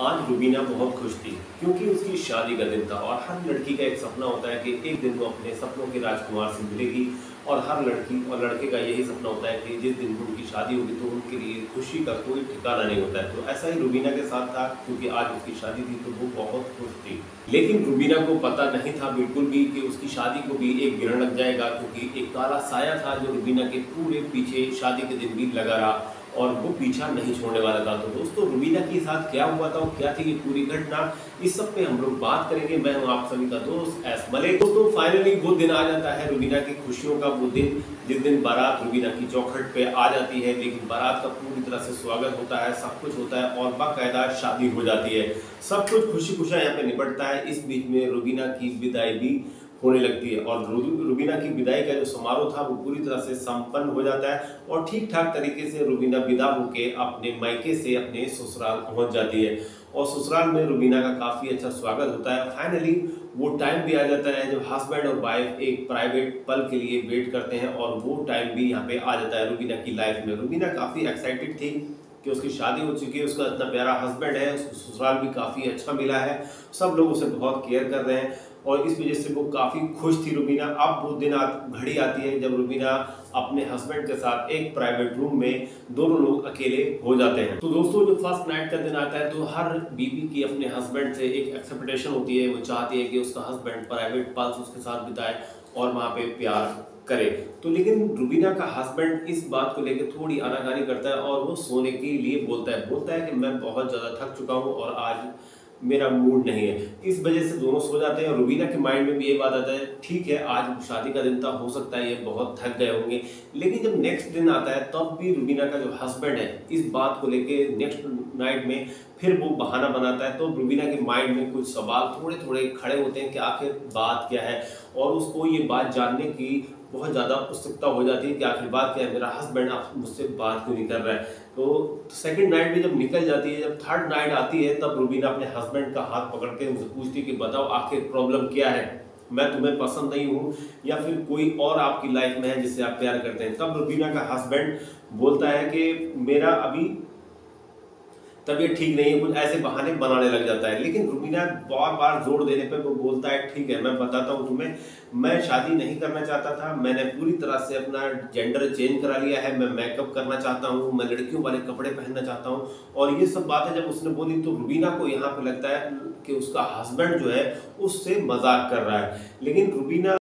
आज रुबीना बहुत खुश थी, क्योंकि उसकी शादी का दिन था और हर लड़की का एक सपना होता है कि एक दिन वो अपने सपनों के राजकुमार से मिलेगी और हर लड़की और लड़के का यही सपना होता है कि जिस दिन उनकी शादी होगी तो उनके लिए खुशी का कोई ठिकाना नहीं होता है। तो ऐसा ही रुबीना के साथ था, क्योंकि आज उसकी शादी थी तो वो बहुत खुश थी। लेकिन रुबीना को पता नहीं था बिल्कुल भी कि उसकी शादी को भी एक गिरण लग जाएगा, क्योंकि एक काला साया था जो रुबीना के पूरे पीछे शादी के दिन भी लगा रहा। और वो पीछा नहीं छोड़ने वाला था। तो दोस्तों, रुबीना के साथ क्या हुआ था क्या थी ये पूरी घटना, इस सब पे हम लोग बात करेंगे। मैं हूँ आप सभी का दोस्त एस मले दोस्तों फाइनली वो दिन आ जाता है रुबीना की खुशियों का। वो दिन, जिस दिन बारात रुबीना की चौखट पे आ जाती है, लेकिन बारात का पूरी तरह से स्वागत होता है, सब कुछ होता है और बाकायदा शादी हो जाती है। सब कुछ खुशी खुशा यहाँ पे निपटता है। इस बीच में रुबीना की विदाई भी होने लगती है। और रुबीना की विदाई का जो समारोह था, वो पूरी तरह से संपन्न हो जाता है और ठीक ठाक तरीके से रुबीना विदा होकर अपने मायके से अपने ससुराल पहुँच जाती है। और ससुराल में रुबीना का काफ़ी अच्छा स्वागत होता है। फाइनली वो टाइम भी आ जाता है जब हस्बैंड और वाइफ एक प्राइवेट पल के लिए वेट करते हैं और वो टाइम भी यहाँ पे आ जाता है रुबीना की लाइफ में। रुबीना काफ़ी एक्साइटेड थी कि उसकी शादी हो चुकी है उसका इतना प्यारा हस्बैंड है उसको ससुराल भी काफ़ी अच्छा मिला है। सब लोग उसे बहुत केयर कर रहे हैं और इस वजह से वो काफ़ी खुश थी रुबीना। अब वो दिन आ, घड़ी आती है जब रुबीना अपने हस्बैंड के साथ एक प्राइवेट रूम में दोनों लोग अकेले हो जाते हैं। तो दोस्तों जो फ़र्स्ट नाइट का दिन आता है तो हर बीबी की अपने हस्बैंड से एक एक्सपेक्टेशन होती है। वो चाहती है कि उसका हस्बैंड प्राइवेट पल्स उसके साथ बिताए। और वहाँ पे प्यार करे। तो लेकिन रुबीना का हस्बैंड इस बात को लेकर थोड़ी आनाकानी करता है और वो सोने के लिए बोलता है। बोलता है कि मैं बहुत ज़्यादा थक चुका हूँ और आज मेरा मूड नहीं है। इस वजह से दोनों सो जाते हैं और रुबीना के माइंड में भी ये बात आता है, ठीक है, आज शादी का दिन था, हो सकता है ये बहुत थक गए होंगे। लेकिन जब नेक्स्ट दिन आता है, तब तो भी रुबीना का जो हस्बैंड है, इस बात को लेके नेक्स्ट नाइट में फिर वो बहाना बनाता है। तो रुबीना के माइंड में कुछ सवाल थोड़े थोड़े खड़े होते हैं कि आखिर बात क्या है? और उसको ये बात जानने की बहुत ज़्यादा उत्सुकता हो जाती है कि आखिर बात क्या है? मेरा हस्बैंड मुझसे बात क्यों नहीं कर रहा है? तो सेकंड नाइट भी जब निकल जाती है, जब थर्ड नाइट आती है, तब रुबीना अपने हस्बैंड का हाथ पकड़ के उनसे पूछती है कि बताओ आखिर प्रॉब्लम क्या है? मैं तुम्हें पसंद नहीं हूँ या फिर कोई और आपकी लाइफ में है जिससे आप प्यार करते हैं? तब रुबीना का हस्बैंड बोलता है कि मेरा अभी तबीयत ठीक नहीं है, कुछ ऐसे बहाने बनाने लग जाता है। लेकिन रुबीना बार बार ज़ोर देने पर वो बोलता है, ठीक है, मैं बताता हूँ तुम्हें, मैं शादी नहीं करना चाहता था, मैंने पूरी तरह से अपना जेंडर चेंज करा लिया है, मैं मेकअप करना चाहता हूँ, मैं लड़कियों वाले कपड़े पहनना चाहता हूँ। और ये सब बातें जब उसने बोली तो रुबीना को यहाँ पर लगता है कि उसका हस्बैंड जो है, उससे मज़ाक कर रहा है। लेकिन रुबीना